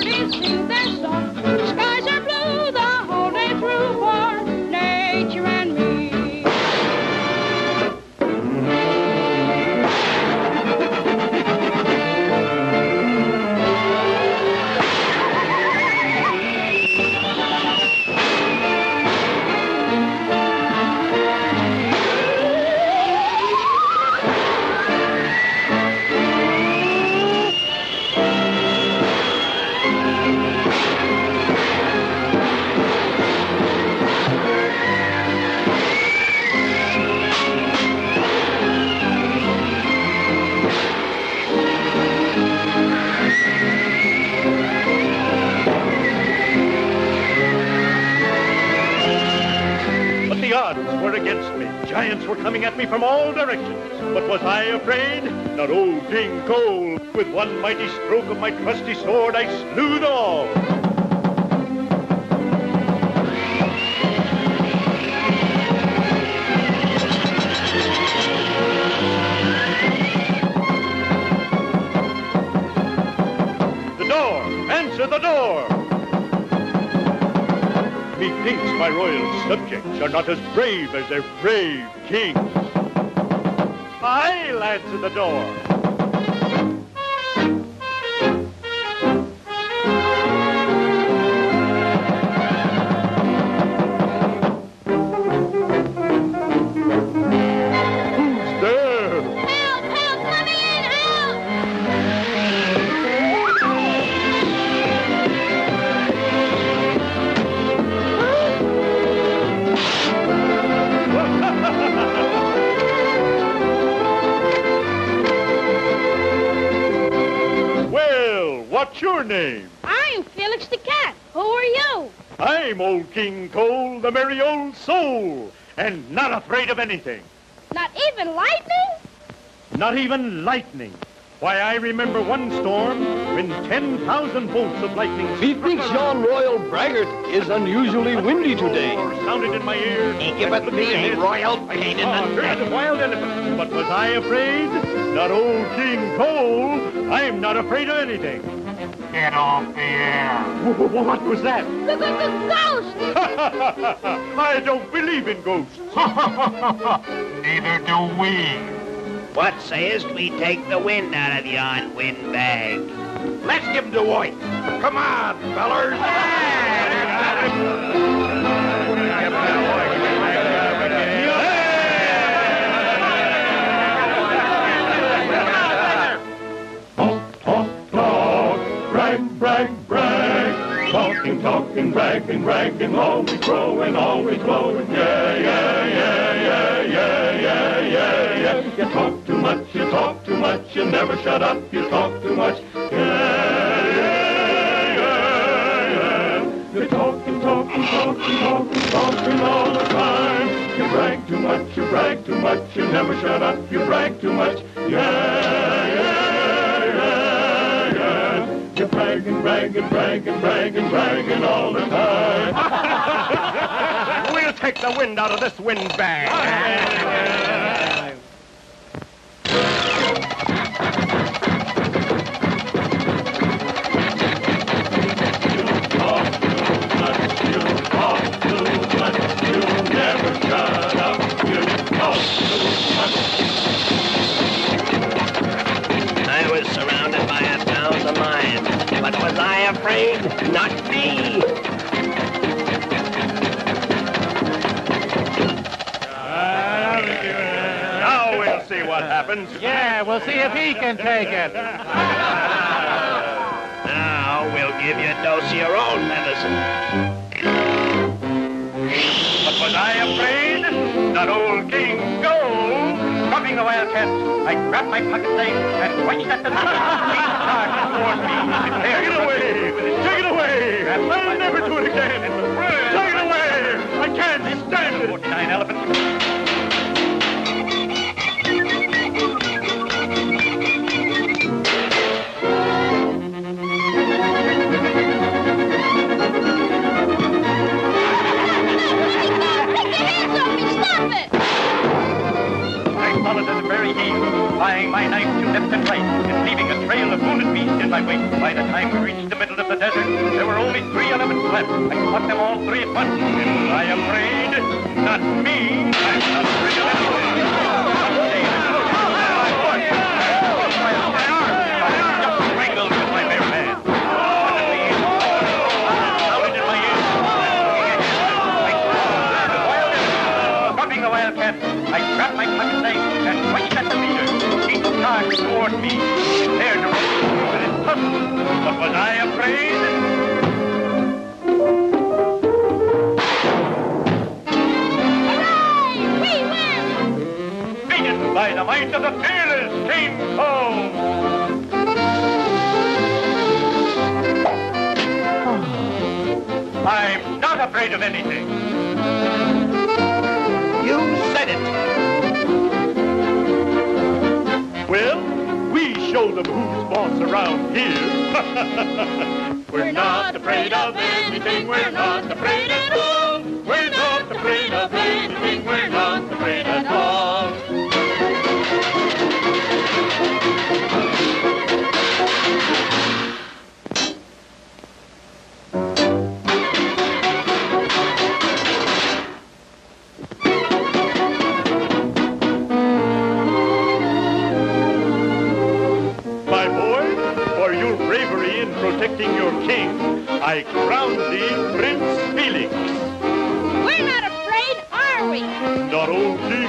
dirty things they're at me from all directions. But was I afraid? Not old King Cole. With one mighty stroke of my trusty sword, I slew them all. Royal subjects are not as brave as their brave king. I'll answer the door. What's your name? I'm Felix the cat. Who are you? I'm old King Cole, the merry old soul, and not afraid of anything. Not even lightning? Not even lightning. Why, I remember one storm when 10,000 bolts of lightning Methinks yon royal braggart is unusually windy today. sounded in my ear. He giveth me a royal pain in Ah, the heard neck. the wild elephant. But was I afraid? Not old King Cole. I'm not afraid of anything. Get off the air. Wh- wh- What was that? Ghost! I don't believe in ghosts. Neither do we. What sayest we take the wind out of yon windbag? Let's give him the white. Come on, fellers. Brag, brag, brag. Talking, talking, bragging, bragging, always growing, always glowing. Yeah, yeah, yeah, yeah, yeah, yeah, yeah, yeah. You talk too much, you talk too much, you never shut up, you talk too much. Yeah, yeah, yeah, yeah. You're talking, talking, talking, talking, talking all the time. You brag too much, you brag too much, you never shut up, you brag too much. Yeah, bragging, bragging, bragging, bragging, all the time. We'll take the wind out of this windbag. afraid? Not me. Now we'll see what happens. Yeah, we'll see if he can take it. Now we'll give you a dose of your own medicine. But was I afraid? Not old King Cole. Dropping the wildcat, I grabbed my pocket knife and wrenched at the leader. He charged toward me. Take it away! Take it away! I'll never do it again! Take it away! I can't stand it! 49 elephants. By the time we reached the middle of the desert, there were only three elephants left. I caught them all three at once, and I am afraid? Not me. I'm not was I afraid? Hooray! We win! Beaten by the might of the fearless King Cole. I'm not afraid of anything. Show them who's boss around here. we're not afraid of anything, we're not afraid at all. We're not afraid of anything, we're not afraid at all. I crown thee Prince Felix. We're not afraid, are we? Not Cole.